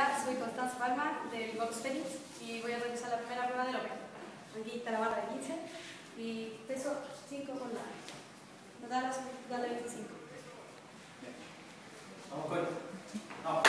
Hola, soy Constanza Palma del Box Félix y voy a realizar la primera prueba de López. Aquí está la barra de 15 y peso 5 con la. Me da la 25. Vamos con. Vamos.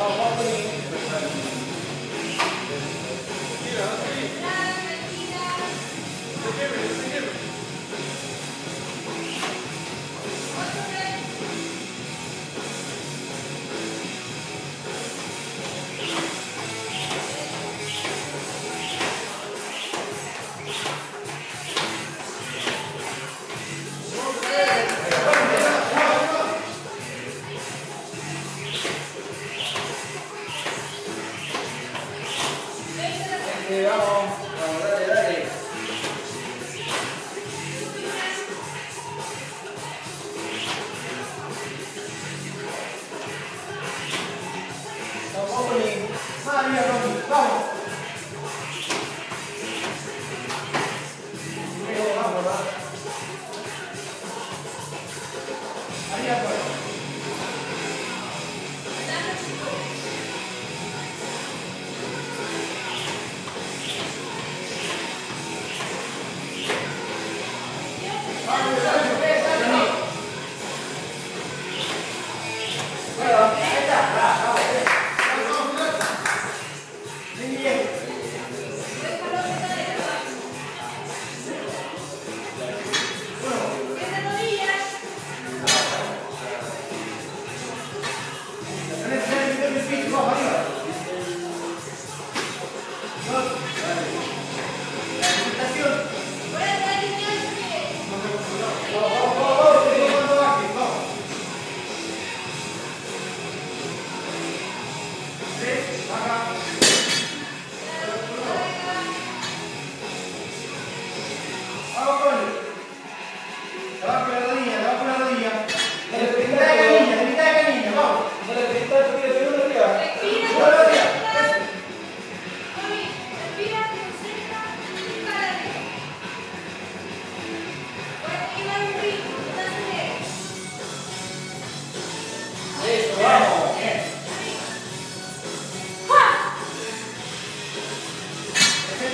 Oh, what was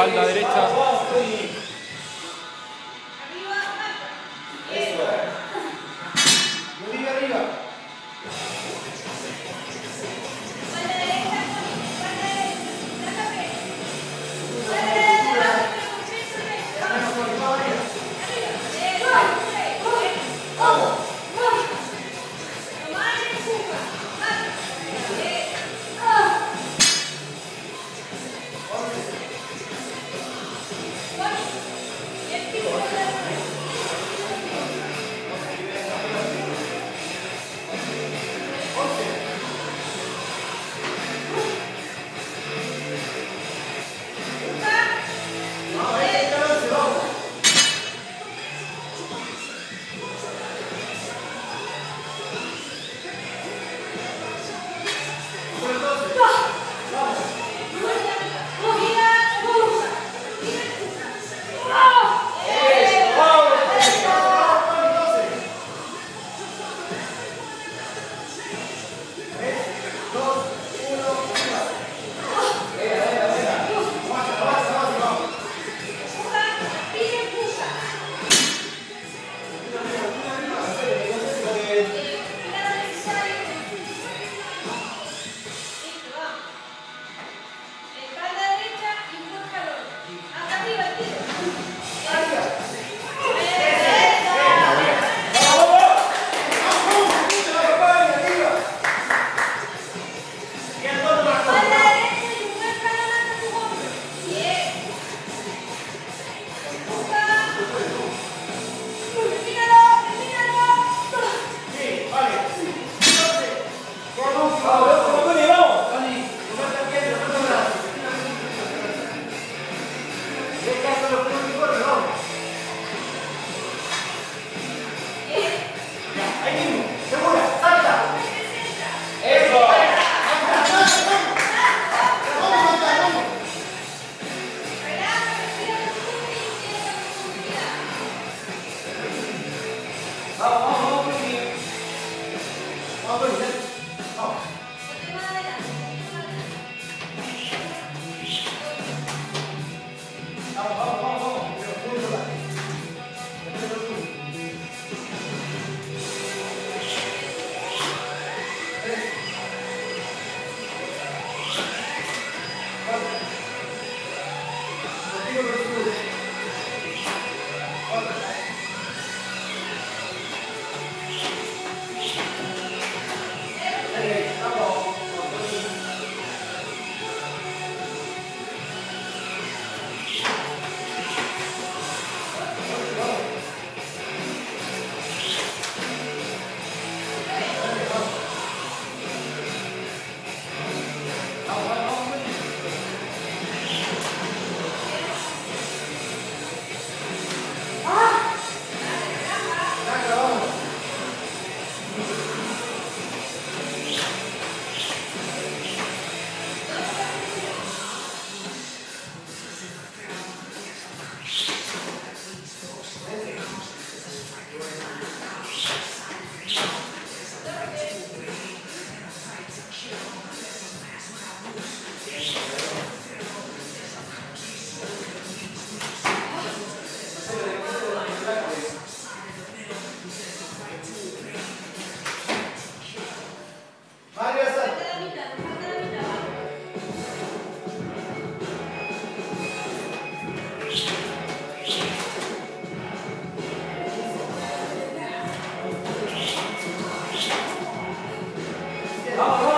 espalda derecha. Vamos,